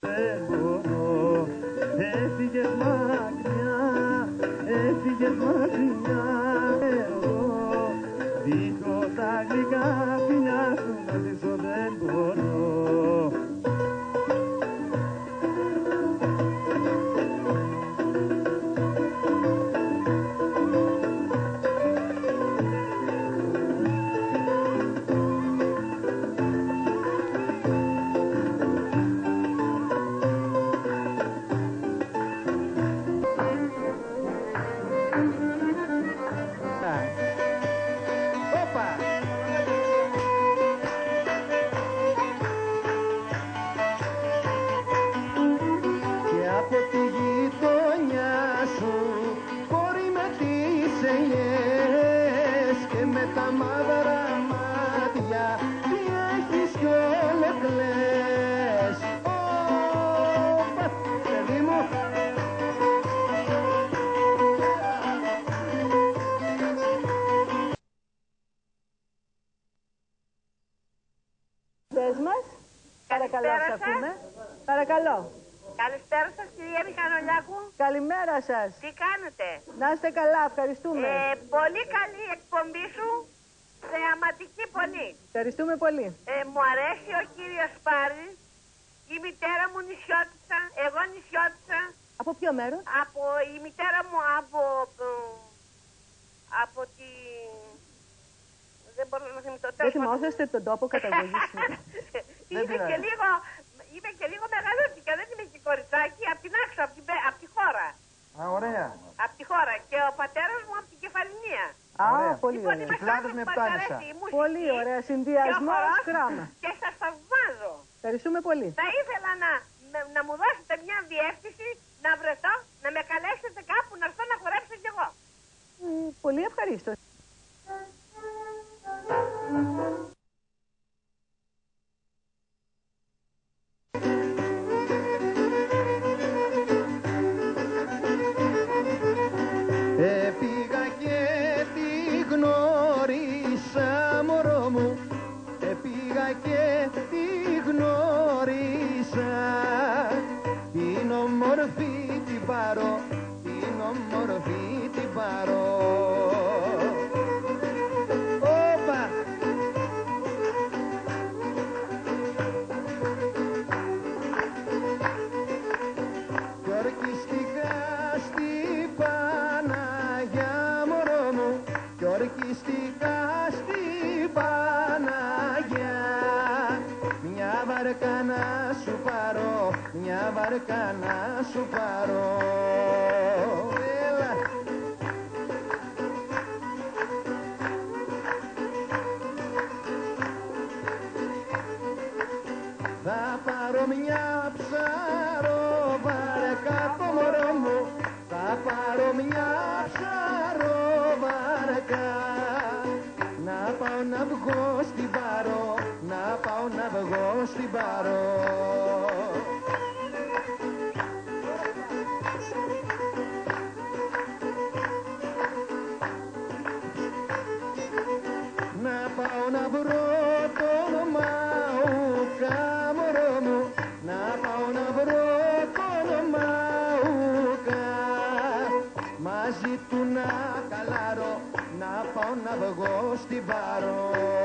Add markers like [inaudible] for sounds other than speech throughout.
Δεν μπορώ, έφυγες μακριά, έφυγες μακριά εγώ Δίχω τα γλυκά τα μαύρα μάτια Τι έχεις κι όλο κλαις Όπα, παιδί μου Πες μας. Παρακαλώ, Καλησπέρα σας σας. ακούμε. Παρακαλώ. Καλησπέρα σας κυρία Μηχανολιάκου. Καλημέρα σας. Τι κάνετε; Να είστε καλά, ευχαριστούμε. Ε, πολύ καλή εκπομπή σου. Θεαματική πολύ. Ευχαριστούμε πολύ. Ε, μου αρέσει ο κύριος Πάρης. Η μητέρα μου νησιώτησα. Εγώ νησιώτησα. Από ποιο μέρος; Από η μητέρα μου από... ε, από τη... Δεν μπορώ να θυμηθώ. Δεν τέλος πάντων. θυμόσαστε τον τόπο [laughs] καταγωγής σου. είμαι, πειράζει. και λίγο, είμαι και λίγο μεγαλούτσικα, δεν είμαι και κοριτσάκι, απ' την άξο, απ' την, πε- απ' τη χώρα. Α, ωραία. Απ' τη χώρα. Και ο πατέρας μου απ' την Κεφαλινία. Α, Ωραία. πολύ Λοιπόν, ωραία. είμαι Κυκλάδες άνθρωπος με που μας φτάνησα. αρέσει η μουσική Πολύ ωραία. και ο Συνδυασμός χορός κράμα. Και σας θαυμάζω. Ευχαριστούμε πολύ. Θα ήθελα να, να, να μου δώσετε μια διεύθυνση να βρεθώ, να με καλέσετε κάπου να έρθω να χορέψω κι εγώ. Ε, Πολύ ευχαρίστως. Πάρω Την ομορφή την πάρω. Όπα! Κι ορκιστικά στην Παναγιά μωρό μου. Κι ορκιστικά στην Παναγιά. Μια βαρκά να σου πάρω Μια βαρκά να σου πάρω. Έλα. Θα πάρω μια ψαροβάρκα το μωρό μου. Θα πάρω μια ψαροβάρκα Να πάω να βγω στην παρό Να πάω να βγω στην παρό Να πάω να βρω τον Μαουκά μωρό μου Να πάω να βρω τον Μαουκά Μαζί του να καλάρω Να πάω να βγω στην παρό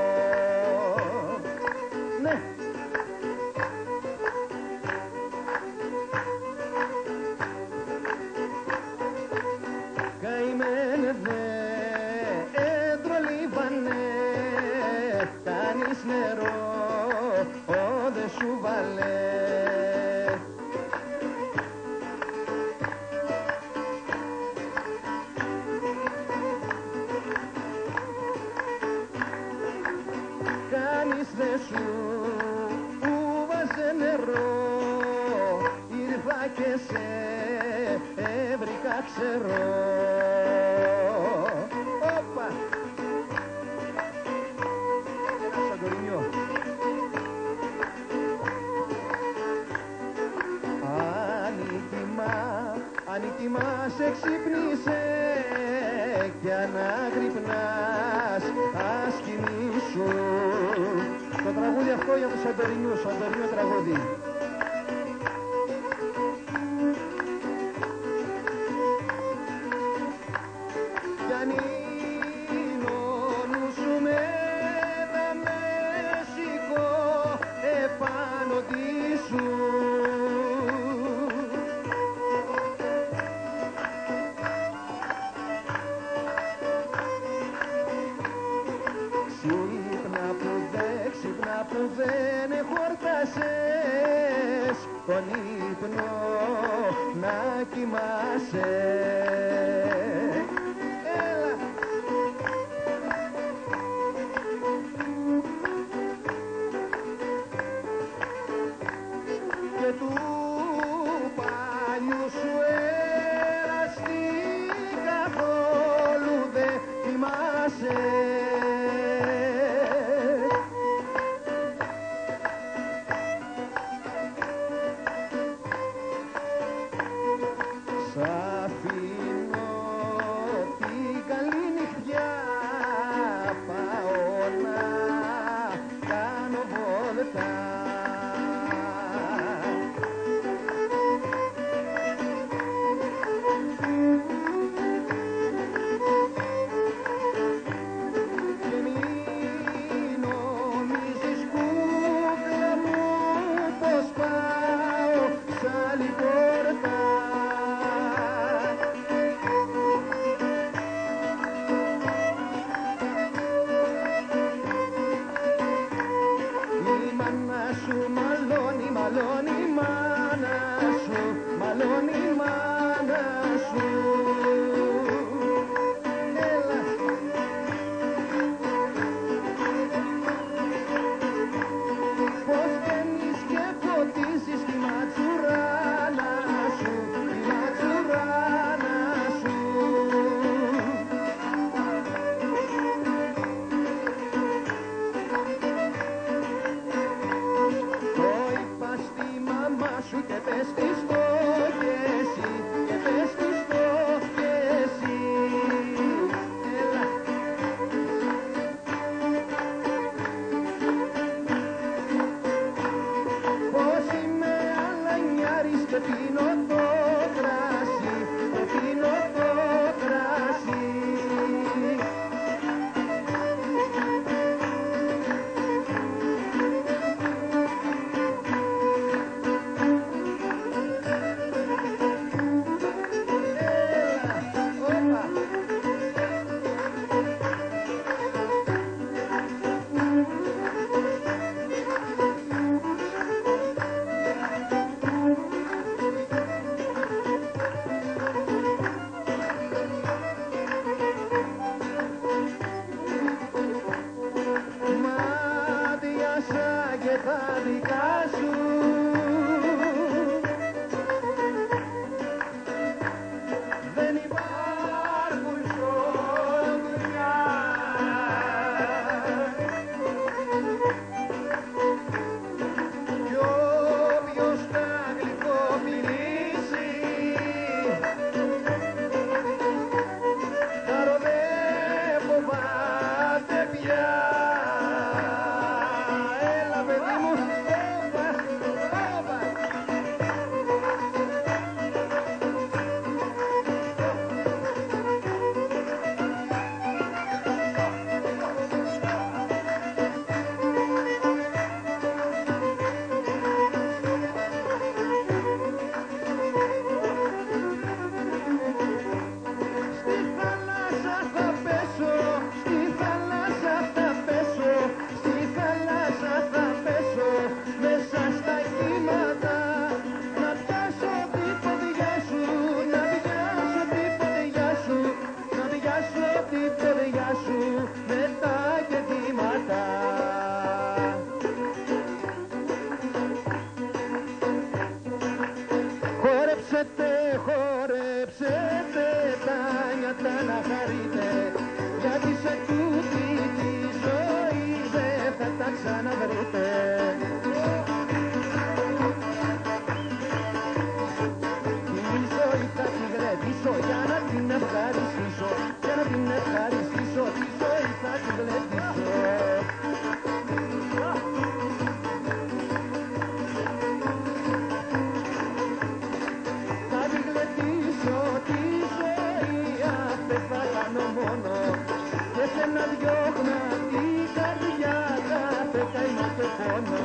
ανίκημα σε ξύπνησε κι ανάγρυπνας ας κοιμήσου. Το τραγούδι αυτό για τους Σαντορινιούς, Σαντορινιό τραγούδι. ξεόρτασες τον ύπνο να κοιμάσαι. μαλώνει, μαλώνει μάνα σου, μαλώνει μάνα σου. θα ξαναβρείτε. Η ζωή θα τη γλεντήσω για να την ευχαριστήσω, για να την ευχαριστήσω, τη ζωή θα τη Τι Θα τη γλεντήσω τη ζωή, απεφαλάνω μόνο, και σε να διώχνα την καρδιά κάθε καημό και πόνο.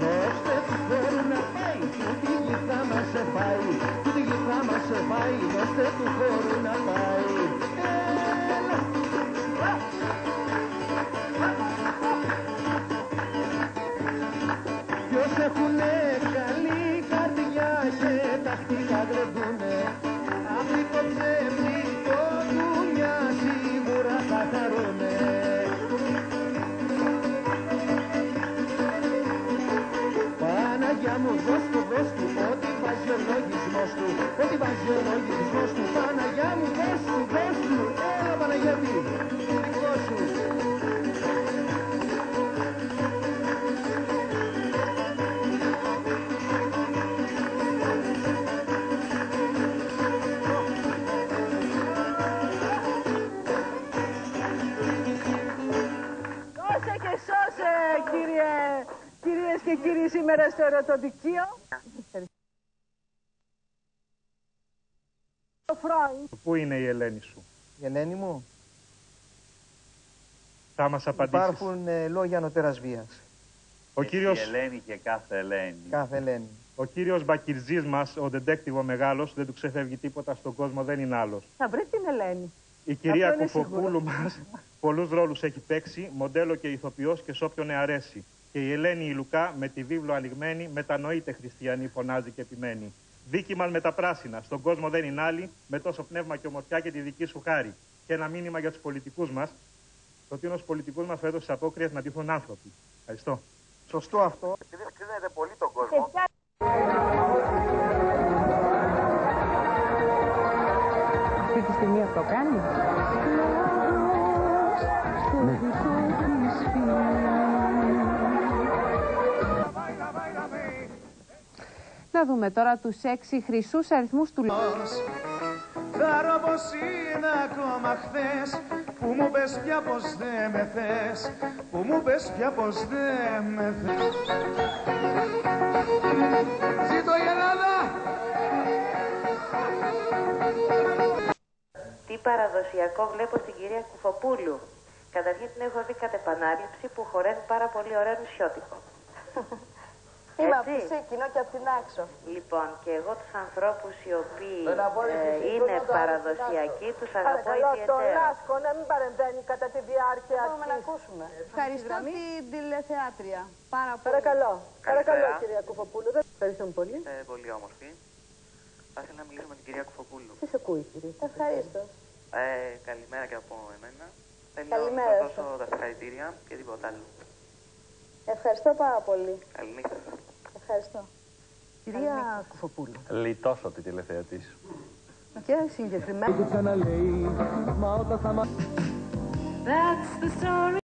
Δώστε χώρο να πάει, τούτη γη θα μας πάει, τούτη γη θα μας πάει, δώστε του χώρου να πάει. Ποιος έχουνε ό,τι βάζει ο λογισμός του Ό,τι βάζει ο λογισμός του Παναγιά μου δώσ' του, δώσ' του Έλα Παναγιώτη, δικό σου Δώσε και σώσε, κύριε, κυρίες και κύριοι, σήμερα στο ερωτοδικείο. Ο Φρόιν. Πού είναι η Ελένη σου; Η Ελένη μου, Θα μας απαντήσεις. υπάρχουν ε, λόγια νοτέρας βίας. Ο κύριος, Η Ελένη και κάθε Ελένη. Κάθε Ελένη. ο κύριος Μπακυρζής μας, ο detective ο μεγάλος, δεν του ξεφεύγει τίποτα στον κόσμο, δεν είναι άλλος. Θα βρει την Ελένη. Η κυρία Αυτό είναι Κουφοπούλου μας [laughs] πολλούς ρόλους έχει παίξει, μοντέλο και ηθοποιός και σ' όποιον αρέσει. Και η Ελένη η Λουκά με τη βίβλο ανοιγμένη, μετανοείται χριστιανή, φωνάζει και επιμένει. Δίκη μας με τα πράσινα, στον κόσμο δεν είναι άλλη, με τόσο πνεύμα και ομορφιά και τη δική σου χάρη. Και ένα μήνυμα για τους πολιτικούς μας, το ότι είναι στους πολιτικούς μας έδωσε απόκριες να ντυθούν άνθρωποι. Ευχαριστώ. Σωστό αυτό. Επειδή κρίνεται πολύ τον κόσμο, Αυτή τη στιγμή αυτό κάνει. Να δούμε τώρα τους έξι χρυσούς αριθμούς του Θάρω πως είναι ακόμα χθες Που μου πες πια πως δεν με θες Που μου πες πια πως δεν με θες Ζήτω η Ελλάδα Τι παραδοσιακό βλέπω στην κυρία Κουφοπούλου. Καταρχήν την έχω δει κατ' επανάληψη που χορεύει πάρα πολύ ωραίο νησιώτικο. Είμαι Έτσι. από σε κοινό και από την άξο. Λοιπόν, και εγώ τους ανθρώπους οι οποίοι ε, είναι παραδοσιακοί τους αγαπώ Παρακαλώ το ιδιαίτερα. Λάσκο να μην παρεμβαίνει κατά τη διάρκεια Μπορούμε να της- ακούσουμε. Ευχαριστώ την τηλεθεάτρια. Πάρα πολύ. Παρακαλώ, παρακαλώ Καλησπέρα. κυρία Κουφοπούλου. Δεν ευχαριστούμε πολύ. ε, πολύ όμορφη. Θα ήθελα να μιλήσω με την κυρία Κουφοπούλου. Τι σε ακούει κύριε. Ευχαριστώ. Ε, καλημέρα και από εμένα. Θέλω Καλημέρα να σας δώσω τα συγχαρητήρια και τίποτα άλλο. Ευχαριστώ πάρα πολύ. Καληνύχτα. Ευχαριστώ. Κυρία Κουφοπούλου. Λιτώσω τη τηλεθεατής σου. Και συγκεκριμένα. ξαναλέει, μα όταν θα That's the story.